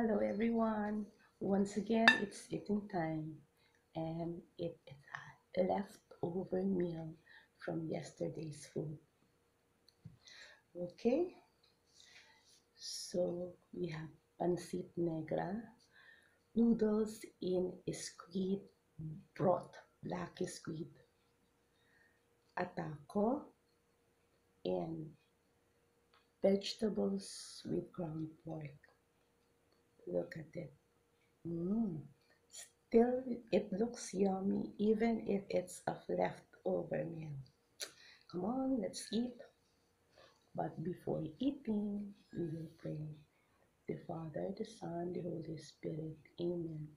Hello everyone. Once again, it's eating time and it is a leftover meal from yesterday's food. Okay, so we have pancit negra, noodles in squid broth, black squid, a taco, and vegetables with ground pork. Look at it. Mm. Still, it looks yummy even if it's a leftover meal. Come on, let's eat. But before eating, we will pray. The Father, the Son, the Holy Spirit. Amen.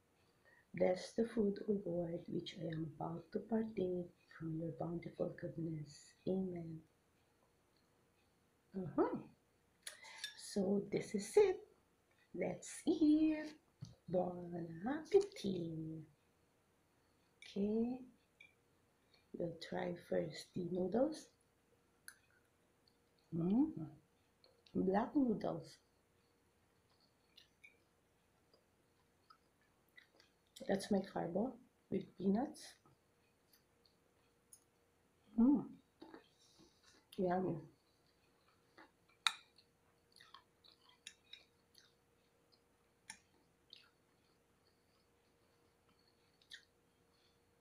Bless the food, O Lord, which I am about to partake from your bountiful goodness. Amen. Uh-huh. So this is it. Let's eat. Bon appetit. Okay. We'll try first the noodles. Mm. Black noodles. That's my carbo with peanuts. Mmm. Yummy.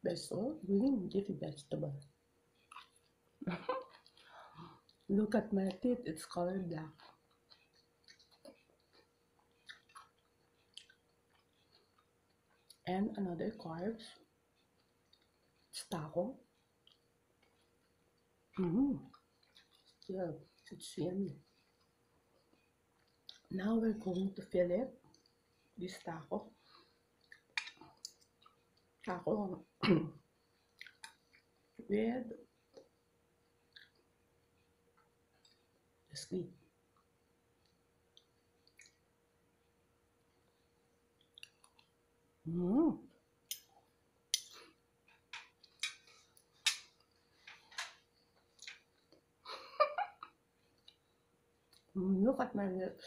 Vegetable, green leafy vegetable. Look at my teeth, it's colored black. And another carbs. It's taco. Mm-hmm. Yeah, it's yummy. Now we're going to fill it, this taco. Taco with the squid. Mm. Mm, Look at my lips.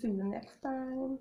See you next time.